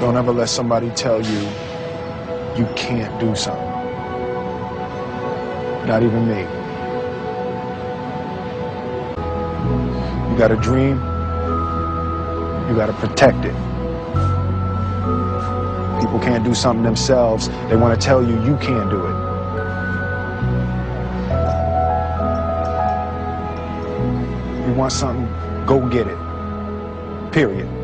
Don't ever let somebody tell you you can't do something. Not even me. You got a dream, you got to protect it. People can't do something themselves. They want to tell you you can't do it. You want something, go get it. Period.